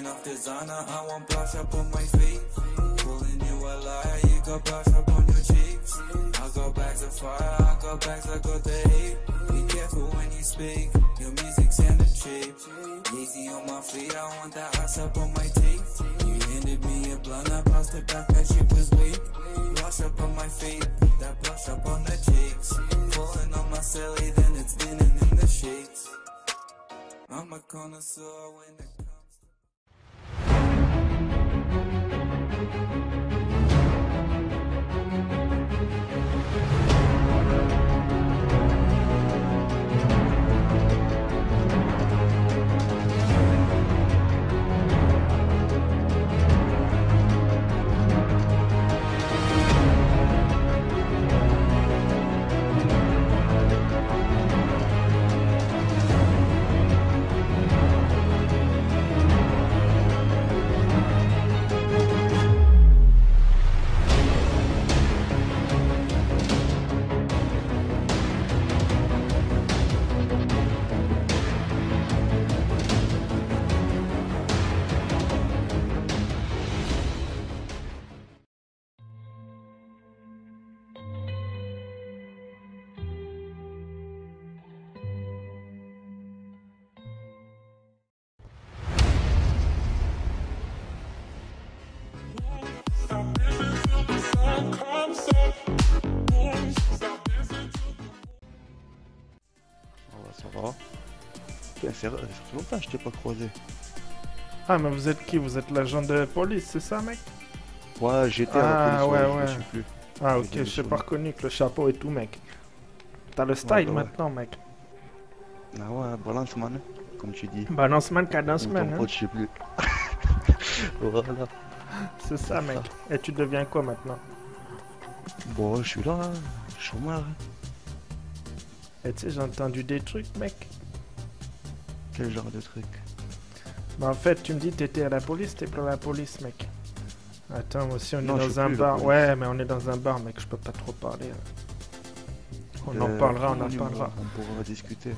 Eyeing off designer, I want blush up on my feet. Calling you a liar, you got blush up on your cheeks. I got bags of fire, I got bags, I got the heat. Be careful when you speak, your music's sounding cheap. Easy on my feet, I want that ass up on my teeth. You handed me a blunt, I passed it back, that shit was weak. Blush up on my feet, that blush up on the cheeks. Falling on my celly, then it's thinning in the sheets. I'm a connoisseur when it comes Ça fait longtemps que je t'ai pas croisé. Ah, mais vous êtes qui? Vous êtes l'agent de police, c'est ça, mec? Ouais, j'étais à Ah, la police, ouais, je ouais. suis plus. Ah, ok, je t'ai pas reconnu avec le chapeau et tout, mec. T'as le style Ouais, ouais. maintenant, mec. Ah ouais, balance man, comme tu dis. Balance man, cadence man, hein. pote, je sais plus. voilà. C'est ça, mec. Et tu deviens quoi maintenant? Bon, je suis là, hein, chômeur. hein. Et tu sais, j'ai entendu des trucs, mec. Quel genre de truc Bah, en fait, tu me dis t'étais à la police, t'es plus à la police, mec. Attends, moi aussi, on Non, est dans un bar. Ouais, mais on est dans un bar, mec, je peux pas trop parler. hein. On en Euh, parlera, on en parlera. On pourra discuter.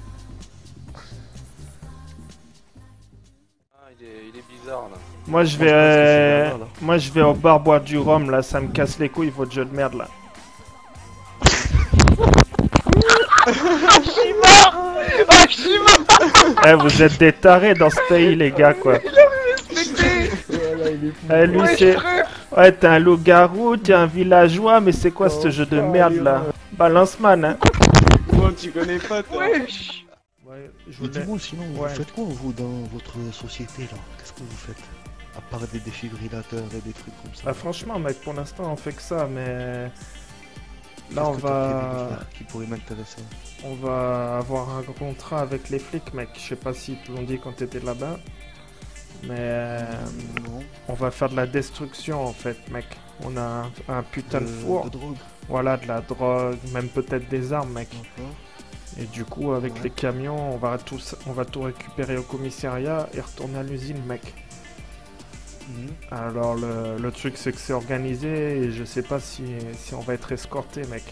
Ah, il est, il est bizarre là. Moi, je Moi, vais. je euh, là. Moi, je vais au bar boire du rhum, là, ça me casse les couilles, votre jeu de merde, là. Eh, vous êtes des tarés dans ce pays, les gars, quoi. Eh, lui, c'est. Ouais, t'es un loup-garou, t'es un villageois, mais c'est quoi ce jeu de merde, là? Balance man, hein. Bon, tu connais pas toi Ouais, je voulais- dis-moi, sinon, Ouais. vous faites quoi, vous, dans votre société, là? Qu'est-ce que vous faites? À part des défibrillateurs et des trucs comme ça. Bah, franchement, mec, pour l'instant, on fait que ça, mais. Là, on va. faire qui pourrait m'intéresser On va avoir un contrat avec les flics, mec. Je sais pas si te l'ont dit quand t'étais là-bas. Mais euh, Non. on va faire de la destruction en fait, mec. On a un, un putain de, de, four. de drogue. Voilà, de la drogue, même peut-être des armes, mec. Et du coup, avec Ouais. les camions, on va, tout, on va tout récupérer au commissariat et retourner à l'usine, mec. Alors, le, le truc, c'est que c'est organisé et je sais pas si, si on va être escorté, mec.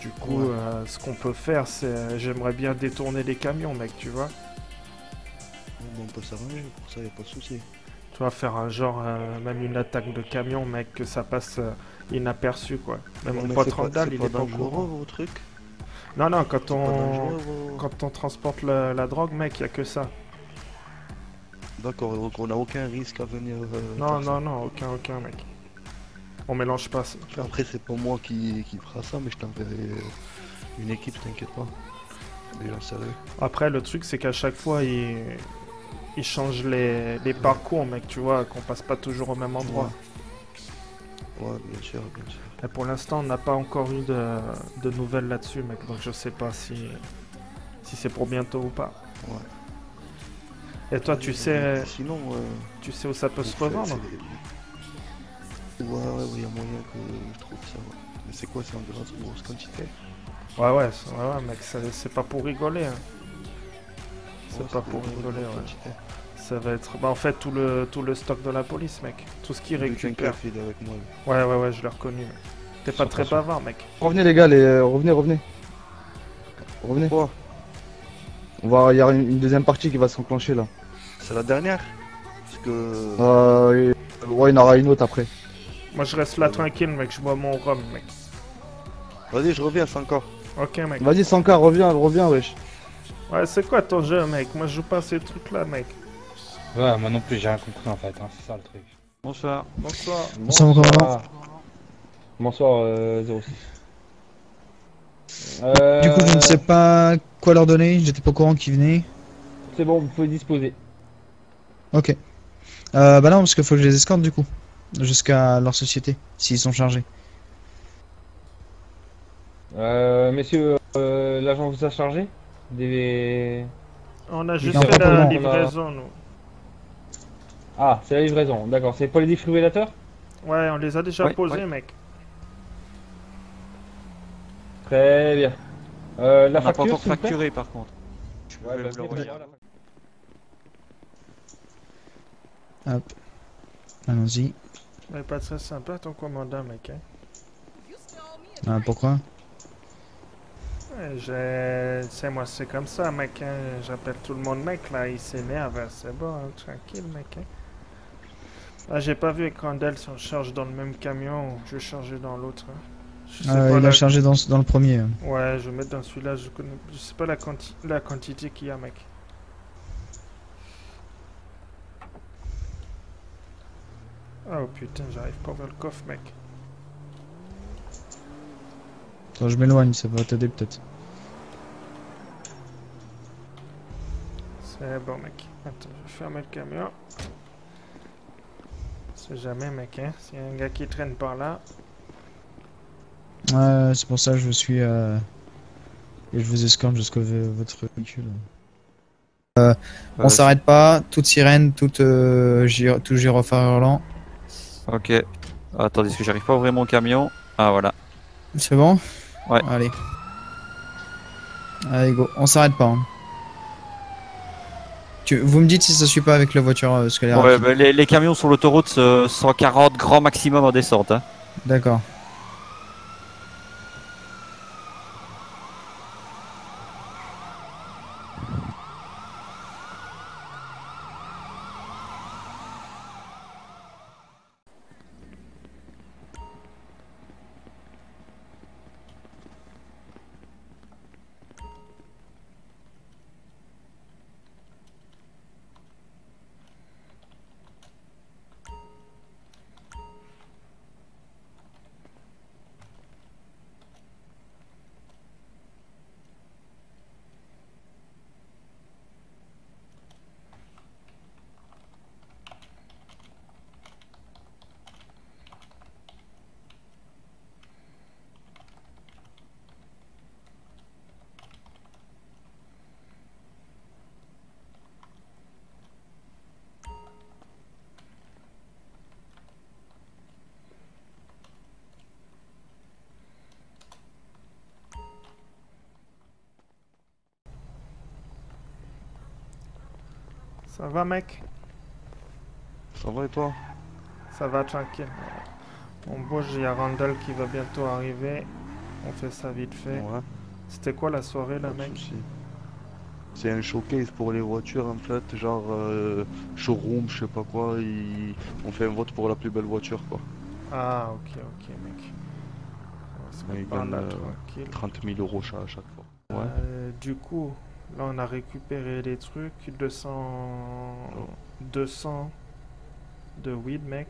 Du coup, Ouais. euh, ce qu'on peut faire, c'est. J'aimerais bien détourner les camions, mec, tu vois. Bon, on peut s'arranger, pour ça, y a pas de souci. Tu vois, faire un genre, euh, même une attaque de camion, mec, que ça passe euh, inaperçu, quoi. Même mon pote Randall, il est pas au courant. vos trucs? Non, non, quand on, quand on transporte le- la drogue, mec, y a que ça. D'accord, donc on n'a aucun risque à venir. euh, Non, non, ça. non, aucun, aucun, mec. On mélange pas ça. Après, c'est pas moi qui, qui fera ça, mais je t'enverrai euh, une équipe, t'inquiète pas. Des gens sérieux. Après, le truc, c'est qu'à chaque fois, ils, ils changent les, les parcours, mec, tu vois, qu'on passe pas toujours au même endroit. Ouais, bien sûr, bien sûr. Et pour l'instant, on n'a pas encore eu de, de nouvelles là-dessus, mec, donc je sais pas si, si c'est pour bientôt ou pas. Ouais. Et toi, tu sais, Sinon, euh, tu sais où ça peut se revendre c'est- Ouais, ouais, il y a moyen que je trouve ça. ouais. Mais c'est quoi, c'est en grosse, grosse quantité? Ouais, ouais, ouais, ouais, mec, c'est pas pour rigoler. Hein. C'est Ouais, pas pour rigoler, ouais. quantité. Ça va être, bah, en fait, tout le, tout le stock de la police, mec. Tout ce il est avec moi. Ouais, ouais, ouais, je l'ai reconnu. T'es pas très bavard, mec. Revenez les gars, les... euh, revenez, revenez. Revenez. Quoi? On va, il y a une une deuxième partie qui va s'enclencher là. C'est la dernière puisque. Euh, et- ouais, il y en aura une autre après. Moi, je reste là tranquille, mec. Je bois mon rhum, mec. Vas-y, je reviens, c'est encore. Ok, mec. Vas-y, Sanka, reviens, reviens, wesh. Ouais, c'est quoi ton jeu, mec? Moi, je joue pas à ces trucs-là, mec. Ouais, moi non plus, j'ai rien compris en fait, hein, c'est ça le truc. Bonsoir. Bonsoir. Bonsoir, mon commandant. Bonsoir, euh, 06. Euh, Du coup, je ne sais pas quoi leur donner, j'étais pas au courant qu'ils venaient. C'est bon, vous pouvez disposer. Ok. Euh, bah non, parce qu'il faut que je les escorte du coup. Jusqu'à leur société, s'ils sont chargés. Euh, messieurs, euh, l'agent vous a chargé Des... On a juste fait la livraison, nous. Ah, c'est la livraison, d'accord. C'est pas les défibrillateurs Ouais, on les a déjà Ouais, posés, ouais. mec. Très bien. Euh, la On pas facture, encore facturé par contre. Je Ouais, vais bah, me le voilà. Allons-y. Mais pas très sympa, ton commandant, mec. Hein. Ah, pourquoi? J'ai... C'est moi, c'est comme ça, mec. Hein. J'appelle tout le monde, mec, là. Il s'énerve. hein. C'est bon, hein, tranquille, mec. Hein. Ah, j'ai pas vu avec Randall si on charge dans le même camion ou je vais charger dans l'autre. Ah, Il la- a chargé dans, dans le premier. euh. Ouais, je vais mettre dans celui-là. Je connais... Je sais pas la, quanti- la quantité qu'il y a, mec. Oh putain, j'arrive pas vers le coffre, mec. Attends, je m'éloigne, ça va t'aider peut-être. C'est bon, mec. Attends, je vais fermer le camion. C'est jamais, mec, hein. S'il y a un gars qui traîne par là. Ouais, c'est pour ça que je suis. euh, Et je vous escorte jusqu'au v- votre véhicule. Euh, On s'arrête pas, toute sirène, toute, euh, gyro- tout gyrophare hurlant. Ok. Attendez, parce que j'arrive pas à ouvrir mon camion? Ah voilà. C'est bon? Ouais. Allez. Allez, go. On s'arrête pas. hein. Tu... Vous me dites si ça suit pas avec la voiture euh, scalaire. Ouais, bah, les, les camions sur l'autoroute, euh, 140 grand maximum en descente. Hein. D'accord. Ça va, mec? Ça va et toi? Ça va, tranquille. On bouge, il y a Randall qui va bientôt arriver. On fait ça vite fait. Ouais. C'était quoi la soirée, là, pas mec? C'est un showcase pour les voitures en fait, genre euh, showroom, je sais pas quoi. On fait un vote pour la plus belle voiture quoi. Ah, ok, ok, mec. On va se Ouais, mettre il par gagne, là, euh, tranquille. 30 000 euros cha- à chaque fois. Ouais. Euh, du coup, là, on a récupéré les trucs. 200... 200 de weed, mec.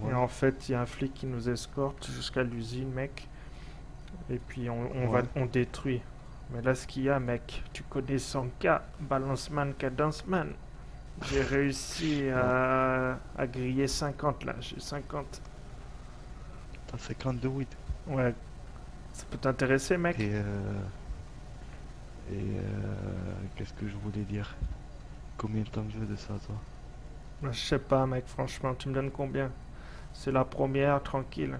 Ouais. Et en fait, il y a un flic qui nous escorte jusqu'à l'usine, mec. Et puis on, on Ouais. va, on détruit. Mais là, ce qu'il y a, mec, tu connais son cas, balance man, cadence man. J'ai réussi à, à griller 50 là, j'ai 50. T'as 50 de weed. Ouais, ça peut t'intéresser, mec Et euh... Et euh... Qu'est-ce que je voulais dire? Combien t'en veux de ça toi? Je sais pas, mec, franchement, tu me donnes combien? C'est la première, tranquille.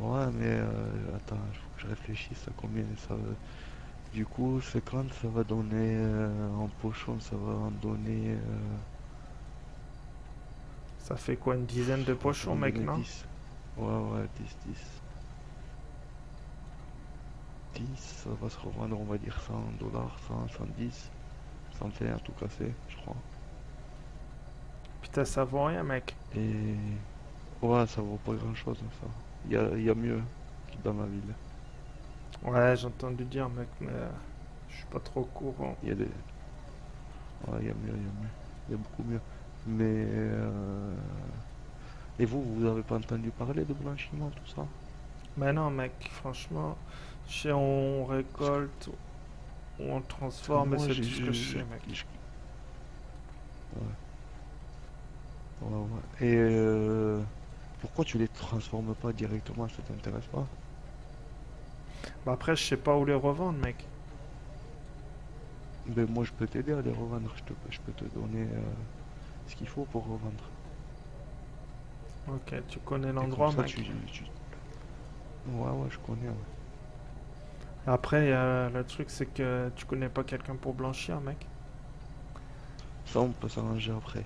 Ouais mais euh... attends, il faut que je réfléchisse à combien ça veut. Du coup 50 ça va donner euh, en pochon, ça va en donner... Euh... Ça fait quoi, une dizaine de pochons, mec, non? 10. Ouais ouais 10 10. 10 ça va se revendre on va dire 100 dollars, 100, 110. 101 tout cassé, je crois. Putain, ça vaut rien, mec. Et ouais, ça vaut pas grand chose ça. Il y a, y a mieux dans la ville. Ouais, j'ai entendu dire, mec, mais euh, je suis pas trop au courant. Il y a des. Ouais, il y a mieux, il y a mieux. Il y a beaucoup mieux. Mais. euh, Et vous, vous avez pas entendu parler de blanchiment, tout ça? Mais non, mec, franchement, sais, on récolte, on transforme, Moi, c'est tout ce que je sais, mec. Ouais. Ouais, ouais. Et euh, pourquoi tu les transformes pas directement? Ça t'intéresse pas? Bah après, je sais pas où les revendre, mec. Ben moi, je peux t'aider à les revendre. Je, te, je peux te donner euh, ce qu'il faut pour revendre. Ok, tu connais Et l'endroit, mec. tu- tu- Ouais, ouais, je connais. ouais. Après, euh, le truc, c'est que tu connais pas quelqu'un pour blanchir, mec. Ça, on peut s'arranger après.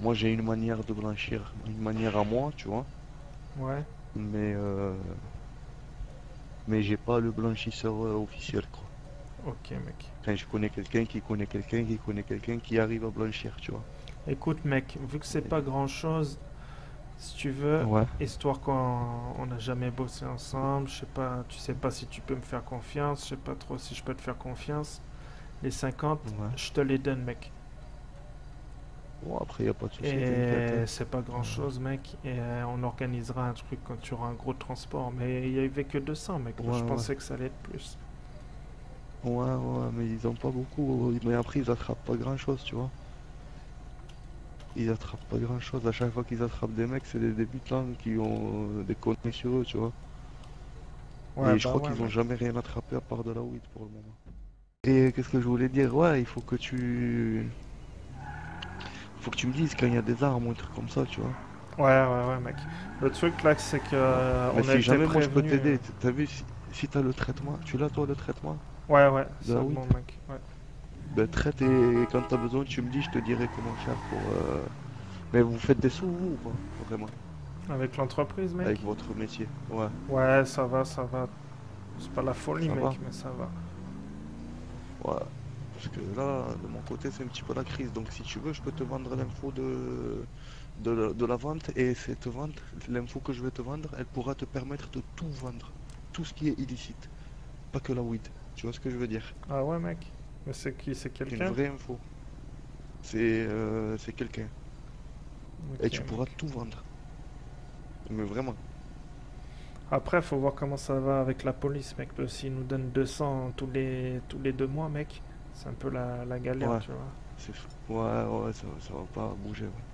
Moi, j'ai une manière de blanchir, une manière à moi, tu vois. Ouais. Mais euh, mais j'ai pas le blanchisseur euh, officiel, quoi. Ok, mec. Enfin, je connais quelqu'un qui connaît quelqu'un qui connaît quelqu'un qui arrive à blanchir, tu vois. Écoute, mec, vu que c'est pas grand chose, si tu veux, Ouais. histoire qu'on on n'a jamais bossé ensemble, je sais pas, tu sais pas si tu peux me faire confiance, je sais pas trop si je peux te faire confiance. Les 50, Ouais. je te les donne, mec. Bon, après, y a pas de souci. Et hein. c'est pas grand chose, mec. Et euh, on organisera un truc quand tu auras un gros transport. Mais il y avait que 200, mec. Moi, Ouais, je pensais que ça allait être plus. Ouais, ouais, mais ils ont pas beaucoup. Mais après, ils attrapent pas grand chose, tu vois. Ils attrapent pas grand chose. À chaque fois qu'ils attrapent des mecs, c'est des débutants qui ont euh, des conneries sur eux, tu vois. Ouais, Et je bah crois ouais, qu'ils ont jamais rien attrapé à part de la weed pour le moment. Et qu'est-ce que je voulais dire? Ouais, il faut que tu. faut que tu me dises quand il y a des armes ou un truc comme ça, tu vois. Ouais, ouais, ouais, mec. Le truc là, c'est que euh, Mais on a si jamais moi je peux t'aider, t'as vu, si, si t'as le traitement, tu l'as toi le traitement? Euh, Ouais, ouais, c'est bon, mec. Ouais. Ben traite et quand t'as besoin, tu me dis, je te dirai comment faire pour. euh, Mais vous faites des sous, vous, ou pas Vraiment, Avec l'entreprise, mec? avec votre métier. Ouais. Ouais, ça va, ça va. C'est pas la folie, Ça mec, va mais ça va. Ouais. Parce que là, de mon côté, c'est un petit peu la crise. Donc si tu veux, je peux te vendre l'info de... De, la, de la vente. Et cette vente, l'info que je vais te vendre, elle pourra te permettre de tout vendre. Tout ce qui est illicite. Pas que la weed. Tu vois ce que je veux dire? Ah ouais, mec. Mais c'est qui C'est Une quelqu'un vraie info. C'est euh, quelqu'un. Et tu pourras tout vendre. Mais vraiment. Après, faut voir comment ça va avec la police, mec. Qu'ils nous donnent 200 tous les, tous les deux mois, mec. C'est un peu la, la galère, Ouais. tu vois. C'est. Ouais, ouais, ça, ça va pas bouger. ouais.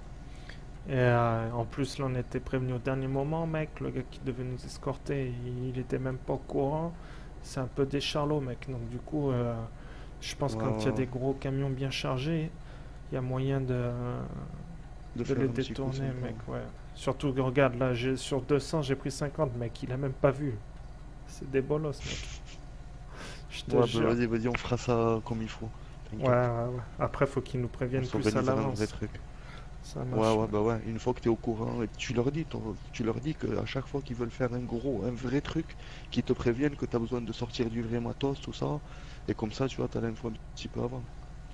Et euh, en plus, là, on était prévenu au dernier moment, mec. Le gars qui devait nous escorter, il, il était même pas au courant. C'est un peu des charlots, mec. Donc, du coup, euh, je pense Ouais, quand il y a des gros camions bien chargés, il y a moyen de, de les détourner, mec. Ouais. Surtout que, regarde, là, j'ai- sur 200, j'ai pris 50, mec. Il a même pas vu. C'est des bolos, mec. Je te Ouais, bah, vas-y, vas-y, on fera ça comme il faut. Ouais, ouais, ouais. Après, faut qu'ils nous On préviennent plus à l'avance. Ça Ouais, marche. ouais, bah ouais, une fois que tu es au courant, et tu leur dis, tu leur dis qu'à chaque fois qu'ils veulent faire un gros, un vrai truc, qu'ils te préviennent que tu as besoin de sortir du vrai matos, tout ça, et comme ça, tu vois, tu as l'info un petit peu avant.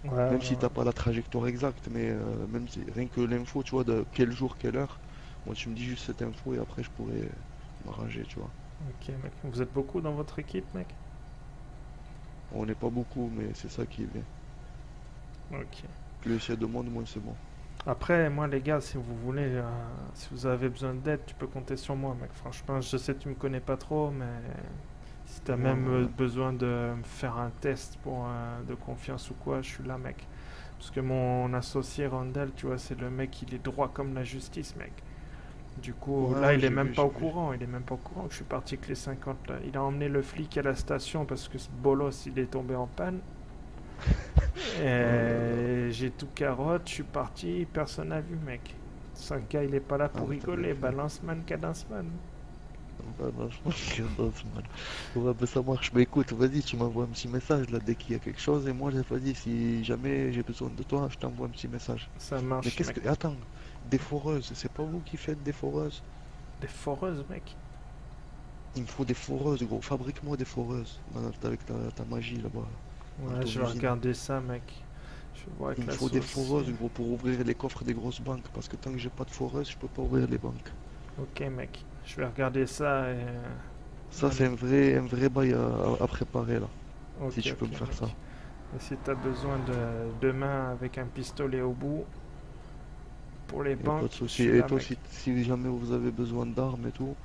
Ouais, même ouais, si ouais. t'as pas la trajectoire exacte, mais euh, même si, rien que l'info, tu vois, de quel jour, quelle heure, moi tu me dis juste cette info et après je pourrais m'arranger, tu vois. Ok, mec. Vous êtes beaucoup dans votre équipe, mec? On n'est pas beaucoup, mais c'est ça qui est bien. Ok. Plus il y a de monde, moins c'est bon. Après, moi, les gars, si vous voulez, euh, si vous avez besoin d'aide, tu peux compter sur moi, mec. Franchement, je sais que tu me connais pas trop, mais si t'as Ouais, même ouais, euh, besoin de me faire un test pour euh, de confiance ou quoi, je suis là, mec. Parce que mon associé Randall, tu vois, c'est le mec, il est droit comme la justice, mec. Du coup, Ouais, là, il est même vu, pas au vu. courant. Il est même pas au courant que je suis parti avec les 50 là. Il a emmené le flic à la station parce que ce bolos, il est tombé en panne. Et j'ai tout carotte, je suis parti, personne n'a vu, mec. Gars, il est pas là pour Ah, rigoler. Balance man, cadence man. Ouais, franchement, cadence, man. Ouais, bah, ça marche. Mais écoute, vas-y, tu m'envoies un petit message là dès qu'il y a quelque chose. Et moi, j'ai vas-y, si jamais j'ai besoin de toi, je t'envoie un petit message. Ça Mais marche, qu'est-ce mec. que. Attends, des foreuses, c'est pas vous qui faites des foreuses? Des foreuses, mec. Il me faut des foreuses, gros. Fabrique-moi des foreuses. Avec ta, ta magie là-bas. Ouais, je vais regarder ça, mec. vois avec Il me faut des foreuses, gros, pour ouvrir les coffres des grosses banques. Parce que tant que j'ai pas de foreuse, je peux pas ouvrir les banques. Ok, mec. Je vais regarder ça et. euh, Ça, c'est un vrai, un vrai bail à, préparer, là. Si tu peux me faire mec. ça. Et si t'as besoin de, de main avec un pistolet au bout, pour les a pas banques, de je souci. suis Et toi, si, si jamais vous avez besoin d'armes et tout,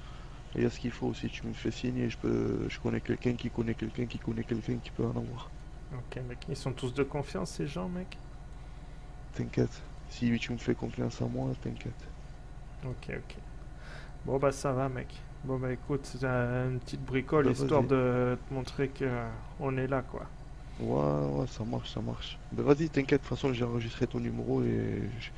il y a ce qu'il faut. Si tu me fais signer, je peux, je connais quelqu'un qui connaît quelqu'un qui connaît quelqu'un qui peut en avoir. Ok, mec. Ils sont tous de confiance, ces gens, mec T'inquiète. Si tu me fais confiance à moi, t'inquiète. Ok, ok. Bon, bah, ça va, mec. Bon, bah, écoute, c'est un- une petite bricole Bah, histoire de te montrer que euh, on est là, quoi. Ouais, ouais, ça marche, ça marche. Ben vas-y, t'inquiète. De toute façon, j'ai enregistré ton numéro et je,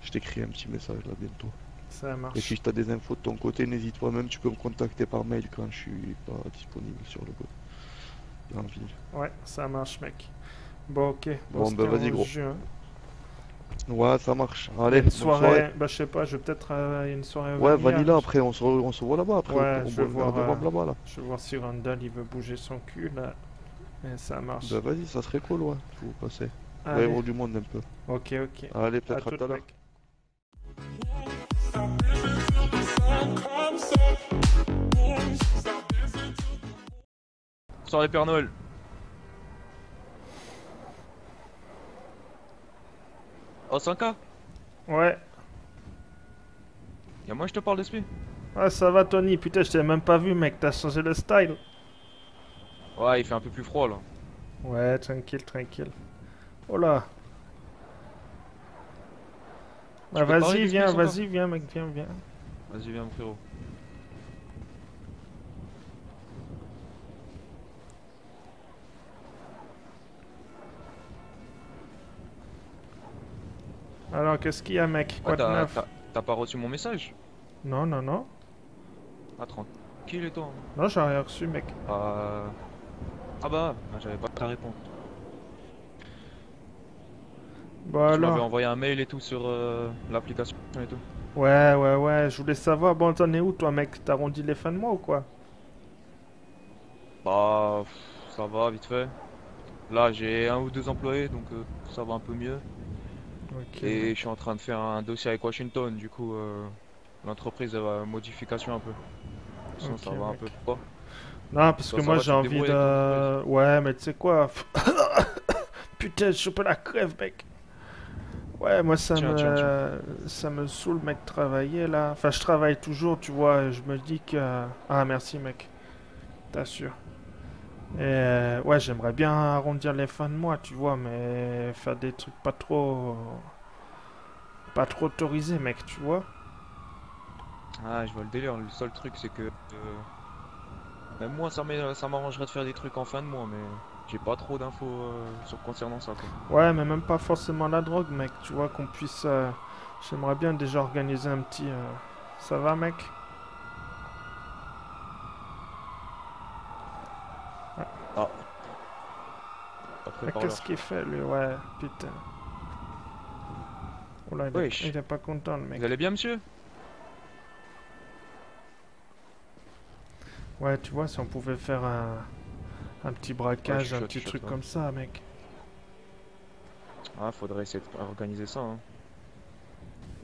je t'écris un petit message là bientôt. Ça marche. Et si tu as des infos de ton côté, n'hésite pas. Même tu peux me contacter par mail quand je suis pas disponible sur le ville. Ouais, ça marche, mec. Bon, ok. Bon, on bah, vas-y, gros. Ouais, ça marche. Allez, une soirée, soirée. bah je sais pas, je vais peut-être euh, une soirée Ouais, Vanilla. Vanilla, après, on se, on se voit là-bas. Après, Ouais, on, je de voir, euh, là. Je vais voir si Randall il veut bouger son cul là. Et ça marche. Bah vas-y, ça serait cool, ouais. Vous passez. Allez. avoir du monde un peu. Ok, ok. Allez, peut-être à tout à l'heure. Mec. Soirée Père Noël. Oh 5K Ouais. Y'a moi je te parle d'esprit Ah, ça va, Tony. Putain, je t'ai même pas vu, mec. T'as changé le style. Ouais il fait un peu plus froid là. Ouais, tranquille, tranquille. Oh là. Bah, vas-y, viens, vas-y, viens, mec, viens, viens. Vas-y viens mon frérot. Alors, qu'est-ce qu'il y a, mec? Quoi de neuf? t'as- pas reçu mon message? Non, non, non. Ah tranquille et toi hein. Non, j'ai rien reçu, mec. Ah... Ah bah, ah, j'avais pas ta réponse. Bon, Tu alors. envoyé un mail et tout sur euh, l'application et tout. Ouais, ouais, ouais. Je voulais savoir. Bon, t'en es où, toi, mec? T'as arrondi les fins de mois ou quoi? Bah, ça va vite fait. Là j'ai un ou deux employés donc euh, ça va un peu mieux. Et je suis en train de faire un dossier avec Washington, du coup euh, l'entreprise va modification un peu. Sinon ça va un peu. Non, parce que moi j'ai envie de. Ouais, mais tu sais quoi? Putain, je chopé la crève, mec. Ouais, moi ça Tiens, me. tiens, Ça me saoule, mec, travailler là. Enfin, je travaille toujours, tu vois. Je me dis que. Ah, merci, mec. T'assures. Et euh, ouais, j'aimerais bien arrondir les fins de mois, tu vois, mais faire des trucs pas trop. Pas trop autorisés, mec, tu vois. Ah je vois le délire, le seul truc c'est que... euh, Même moi ça m'arrangerait de faire des trucs en fin de mois mais j'ai pas trop d'infos euh, sur concernant ça quoi. Ouais, mais même pas forcément la drogue, mec. Tu vois, qu'on puisse. euh, J'aimerais bien déjà organiser un petit. euh, Ça va, mec? Mais parleur. qu'est-ce qu'il fait, lui? Ouais, putain. Oh là, il, est- il est pas content, le mec. Vous allez bien monsieur? Ouais, tu vois, si on pouvait faire un. Un petit braquage, un chaud, petit truc comme ça, mec. Ah faudrait essayer d'organiser ça hein.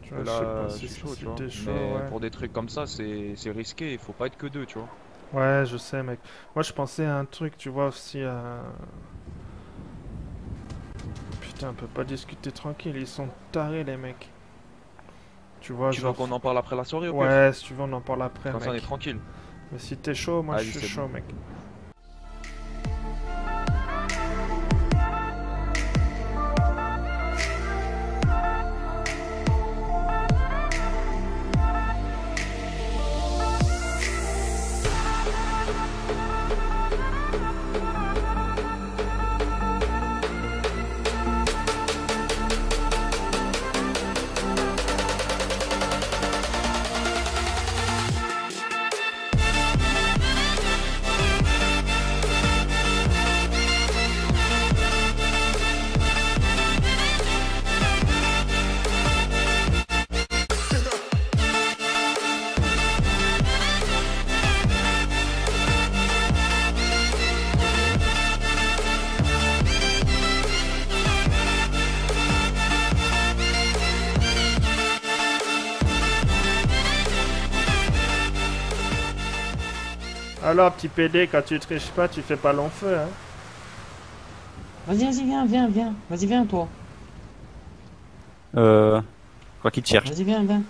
Tu vois, Là je sais pas si chaud tu vois. chaud, Mais ouais. pour des trucs comme ça c'est c'est risqué, il faut pas être que deux tu vois. Ouais, je sais, mec. Moi, je pensais à un truc, tu vois, aussi à... Putain, on peut pas discuter tranquille, ils sont tarés, les mecs. Tu vois, tu veux qu'on en parle après la soirée ou Ouais, si tu veux, on en parle après, Comme ça on est mec. tranquille. Mais si t'es chaud, moi, je suis chaud, bon. mec. Alors, petit PD, quand tu triches pas, tu fais pas long feu, hein. Vas-y, vas-y, viens, viens, viens. Vas-y, viens, toi. Euh. Quoi qu'il te cherche. Vas-y, viens, viens.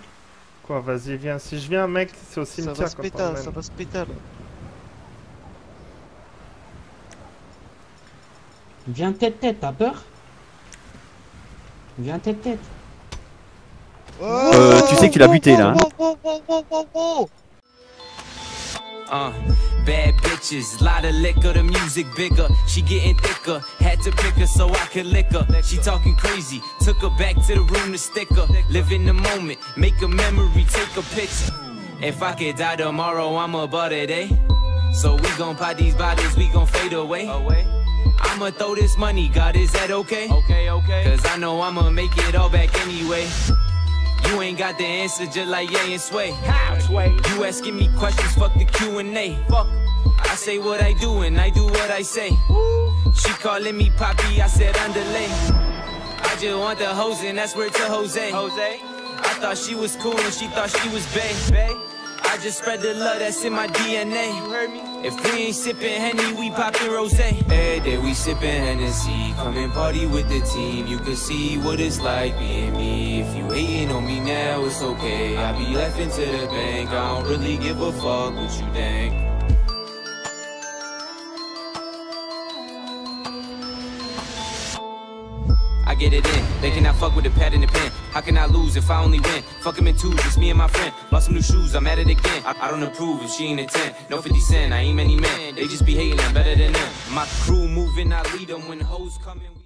Quoi, vas-y, viens. Si je viens, mec, c'est au Ça cimetière va se péter, ça va se péter là. Viens tête-tête, t'as peur? Viens tête-tête. Euh, tu sais que tu l'as buté là. hein. Uh, bad bitches, lot of liquor, the music bigger. She getting thicker, had to pick her so I could lick her. She talking crazy, took her back to the room to stick her. Live in the moment, make a memory, take a picture. If I could die tomorrow, I'm about it, eh? So we gon' pop these bottles, we gon' fade away. I'ma throw this money, God, is that okay? Okay, okay. Cause I know I'ma make it all back anyway. You ain't got the answer just like Ye and Sway. You asking me questions, fuck the Q&A. Fuck. I say what I do and I do what I say. She calling me Poppy, I said underlay. I just want the hoes and that's where to Jose. Jose. I thought she was cool and she thought she was bae. I just spread the love that's in my DNA. If we ain't sippin' Henny, we poppin' rose. Every day we sippin' Hennessy. Come and party with the team. You can see what it's like being me. If you hating on me now, it's okay. I be laughing to the bank. I don't really give a fuck what you think. Get it in. They cannot fuck with the pad and the pen. How can I lose if I only win? Fuck him in twos, just me and my friend. Bought some new shoes, I'm at it again. I, I don't approve if she ain't a 10. No 50 cent, I ain't many men. They just be hating, I'm better than them. My crew moving, I lead them when hoes coming.